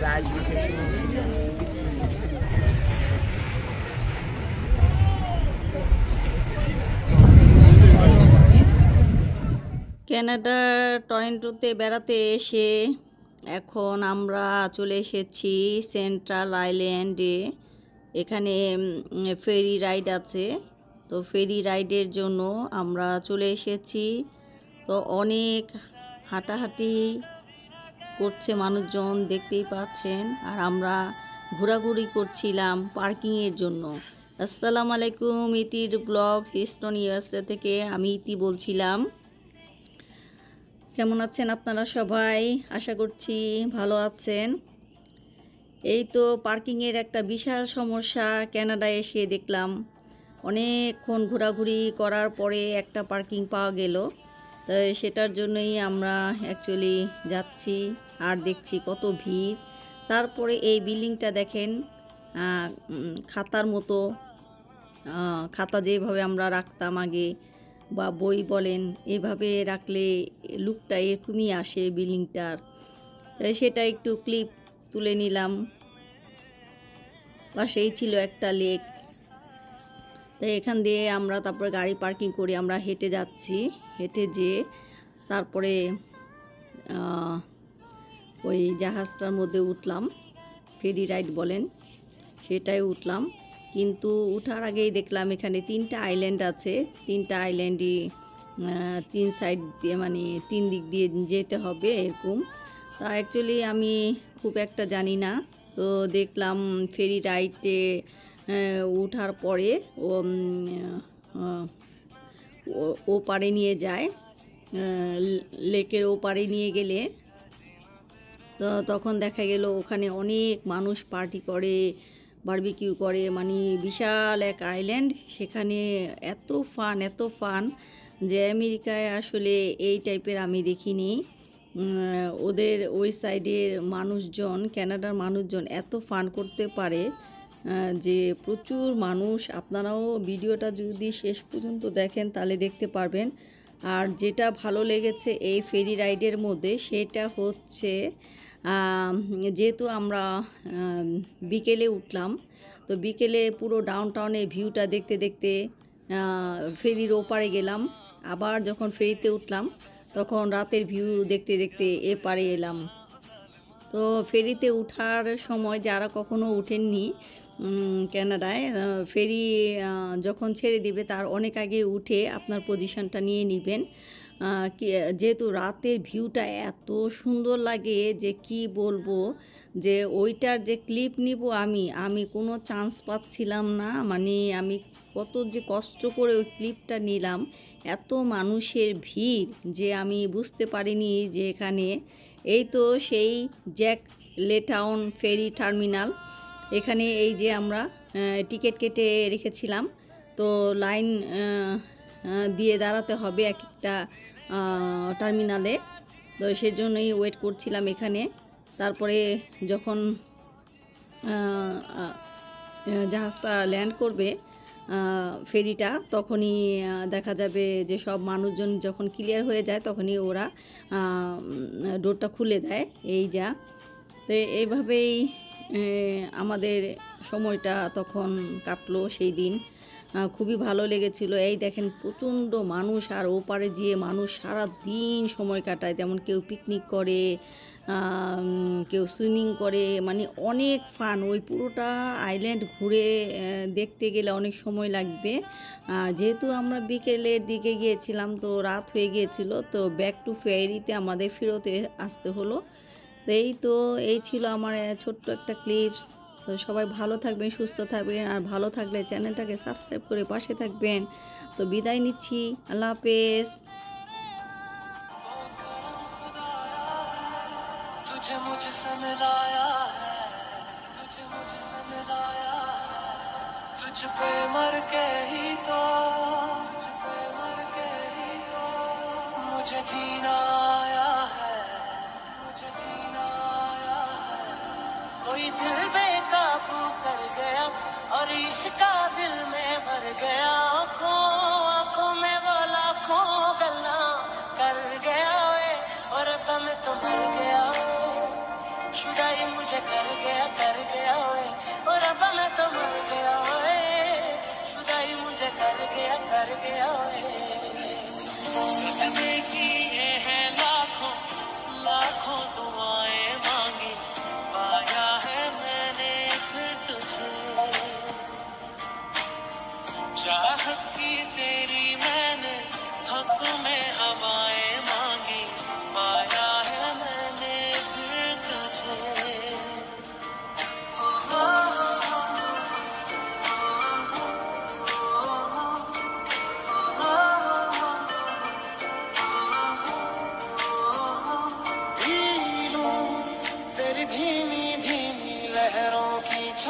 cachorro. ক্যানাডার টরেন্টোতে বেড়াতে এসে এখন আমরা চলে এসেছি সেন্ট্রাল আইল্যান্ডে এখানে ফেরি রাইড আছে। তো ফেরি রাইডের জন্য আমরা চলে এসেছি। তো অনেক হাঁটাহাঁটি করছে মানুষজন দেখতেই পাচ্ছেন। আর আমরা ঘোরাঘুরি করছিলাম পার্কিংয়ের জন্য। আসসালামু আলাইকুম, ইতির ব্লগ, হিস্টন ইউএসএ থেকে আমি ইতি বলছিলাম। কেমন আছেন আপনারা সবাই? আশা করছি ভালো আছেন। এই তো পার্কিংয়ের একটা বিশাল সমস্যা কানাডায় এসে দেখলাম। অনেকক্ষণ ঘোরাঘুরি করার পরে একটা পার্কিং পাওয়া গেল। তো সেটার জন্যই আমরা অ্যাকচুয়ালি যাচ্ছি। আর দেখছি কত ভিড়। তারপরে এই বিল্ডিংটা দেখেন খাতার মতো খাতা যেভাবে আমরা রাখতাম আগে বা বই বলেন, এভাবে রাখলে লুকটা এরকমই আসে বিল্ডিংটার। তাই সেটা একটু ক্লিপ তুলে নিলাম। পাশেই ছিল একটা লেক। তাই এখান দিয়ে আমরা তারপরে গাড়ি পার্কিং করে আমরা হেঁটে যাচ্ছি। হেঁটে যেয়ে তারপরে ওই জাহাজটার মধ্যে উঠলাম। ফেরি রাইড বলেন সেটাই উঠলাম। কিন্তু উঠার আগেই দেখলাম এখানে তিনটা আইল্যান্ড আছে। তিনটা আইল্যান্ডই তিন সাইড দিয়ে মানে তিন দিক দিয়ে যেতে হবে এরকম। তা অ্যাকচুয়ালি আমি খুব একটা জানি না। তো দেখলাম ফেরি রাইডে উঠার পরে ও উম, আহ, ও- ও পারে নিয়ে যায়। লেকের ও পারে নিয়ে গেলে তখন দেখা গেল ওখানে অনেক মানুষ পার্টি করে বারবিকিউ করে মানে বিশাল এক আইল্যান্ড সেখানে এত ফান এত ফান যে আমেরিকায় আসলে এই টাইপের আমি দেখিনি। ওদের ওই সাইডের মানুষজন কানাডার মানুষজন এত ফান করতে পারে যে প্রচুর মানুষ, আপনারাও ভিডিওটা যদি শেষ পর্যন্ত দেখেন তাহলে দেখতে পারবেন। আর যেটা ভালো লেগেছে এই ফেরি রাইডের মধ্যে, সেটা হচ্ছে যেহেতু আমরা বিকেলে উঠলাম তো বিকেলে পুরো ডাউন টাউনের ভিউটা দেখতে দেখতে ফেরির ওপারে গেলাম। আবার যখন ফেরিতে উঠলাম তখন রাতের ভিউ দেখতে দেখতে এপারে এলাম। তো ফেরিতে ওঠার সময় যারা কখনো উঠেননি আহ, ফেরি যখন ছেড়ে দিবে তার অনেক আগে উঠে আপনার পজিশনটা নিয়ে নেবেন। যেহেতু রাতের ভিউটা এত সুন্দর লাগে যে কি বলব, যে ওইটার যে ক্লিপ নিব আমি আমি কোনো চান্স পাচ্ছিলাম না। মানে আমি কত যে কষ্ট করে ওই ক্লিপটা নিলাম, এত মানুষের ভিড় যে আমি বুঝতে পারিনি যে এখানে। এই তো সেই জ্যাক লেটাউন ফেরি টার্মিনাল এখানে এই যে আমরা টিকিট কেটে রেখেছিলাম। তো লাইন দিয়ে দাঁড়াতে হবে এক একটা টার্মিনালে তো সেজন্যই ওয়েট করছিলাম এখানে। তারপরে যখন জাহাজটা ল্যান্ড করবে ফেরিটা, তখনই দেখা যাবে যে সব মানুষজন যখন ক্লিয়ার হয়ে যায়, তখনই ওরা ডোরটা খুলে দেয়। এই যা। তো এইভাবেই আমাদের সময়টা তখন কাটলো সেই দিন। খুবই ভালো লেগেছিল। এই দেখেন প্রচণ্ড মানুষ আর ওপারে যেয়ে মানুষ সারা দিন সময় কাটায়। যেমন কেউ পিকনিক করে কেউ সুইমিং করে মানে অনেক ফান ওই পুরোটা আইল্যান্ড ঘুরে দেখতে গেলে অনেক সময় লাগবে। আর যেহেতু আমরা বিকেলের দিকে গিয়েছিলাম, তো রাত হয়ে গিয়েছিল, তো ব্যাক টু ফেরিতে আমাদের ফেরতে আসতে হলো। তো এই তো, এই ছিল আমার ছোট্ট একটা ক্লিপস তো সবাই ভালো থাকবেন, সুস্থ থাকবেন আর ভালো থাকলে চ্যানেলটাকে সাবস্ক্রাইব করে পাশে থাকবেন। তো বিদায় নিচ্ছি, আল্লাহ হাফেজ।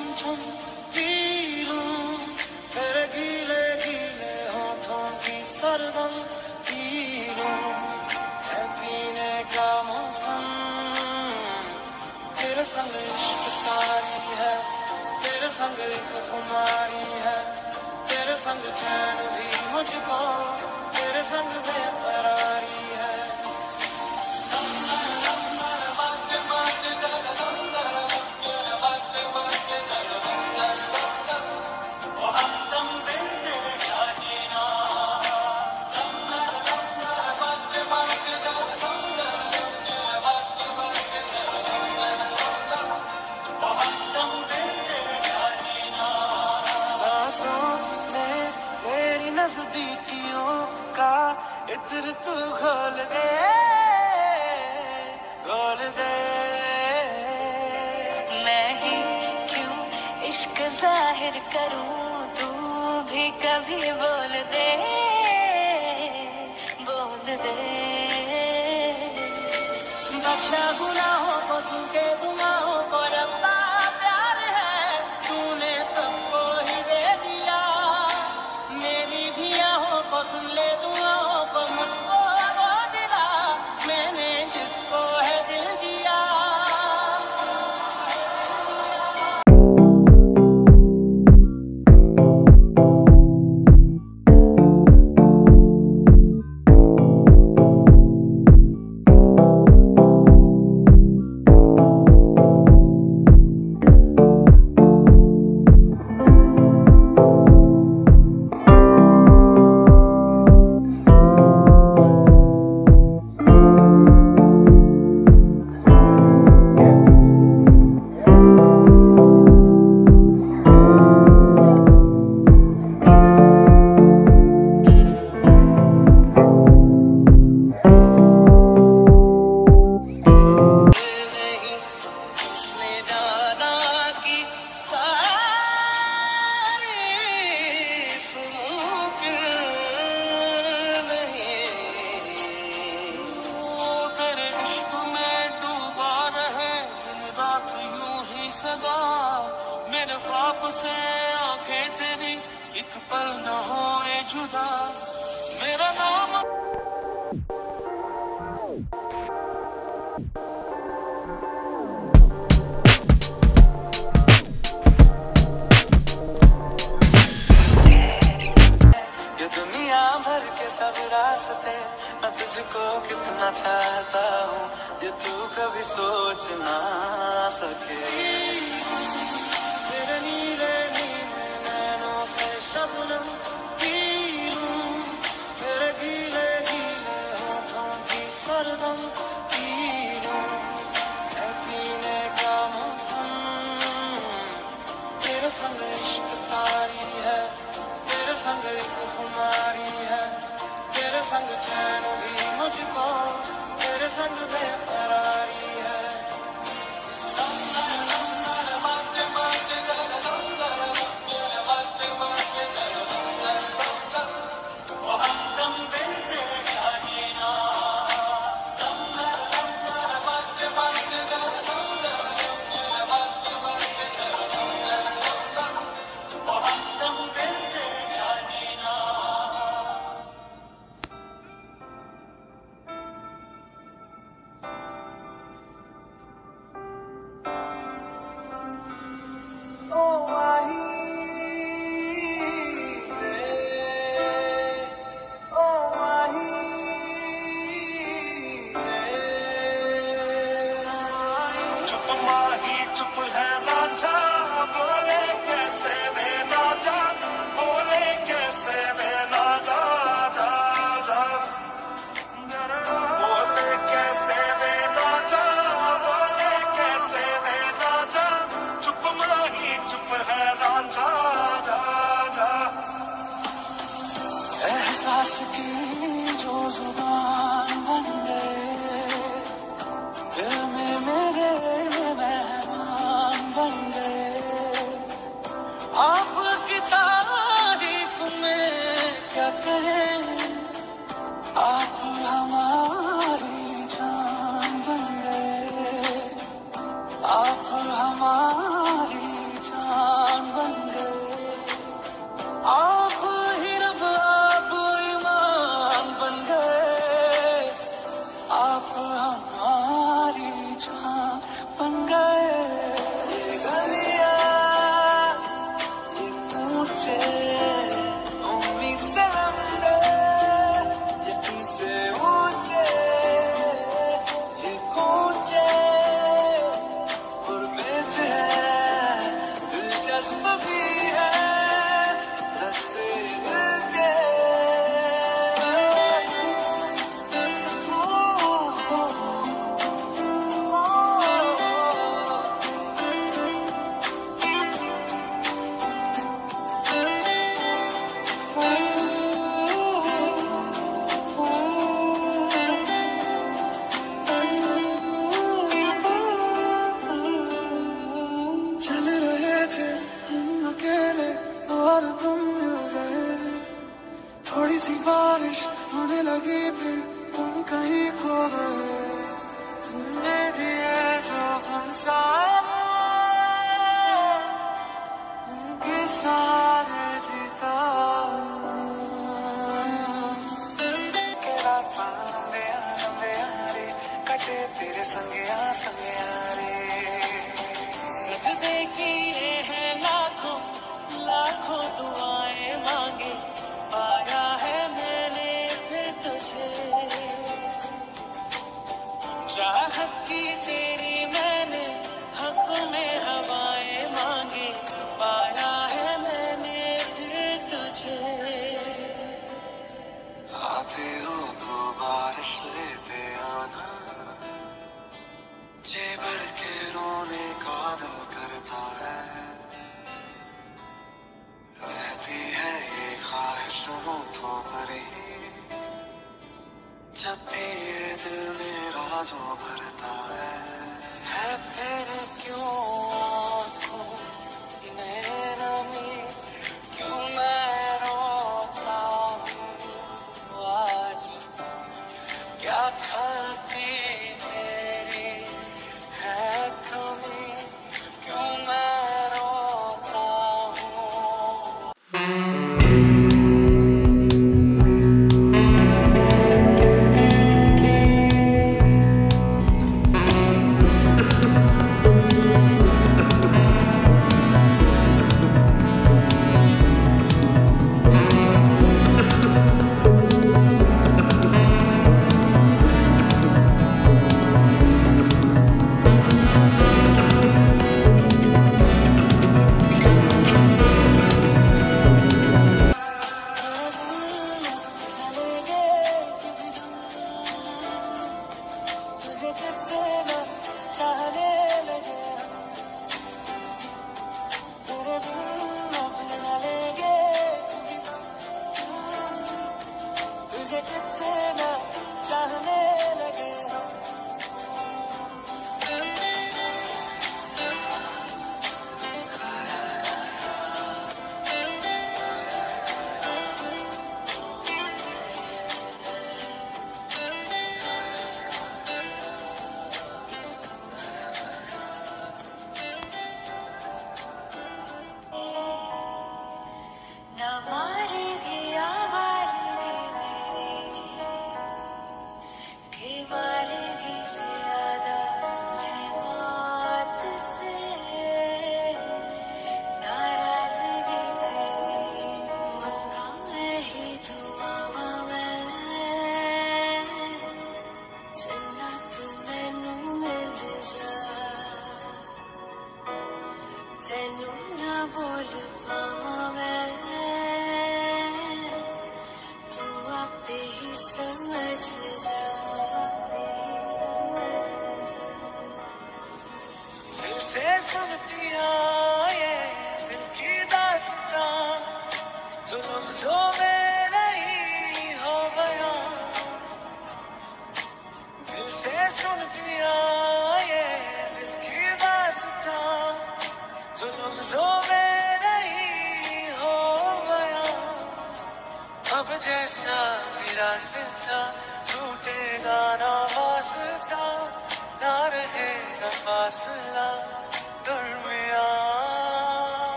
छम छम पी पीने का मौसम तेरे संग है तेरे संग है तेरे संग चैन भी मुझको तेरे संग बेकरारी करूँ तू भी कभी वो चाहता हूँ ये तू कभी सोच ना सके। तेरे नीले नीले नैनों से शबनम senle beraber.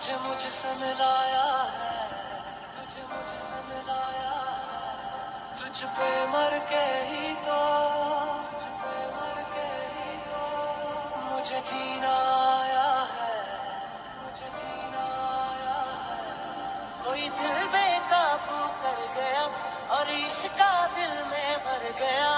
मुझसे मिलाया है, तुझे मुझसे मिलाया है। तुझ पे मर के ही तो तुझ पे मर के ही तो। मुझे जीना आया है, मुझे जीना आया है। कोई दिल बेकाबू कर गया और इश्का दिल में भर गया।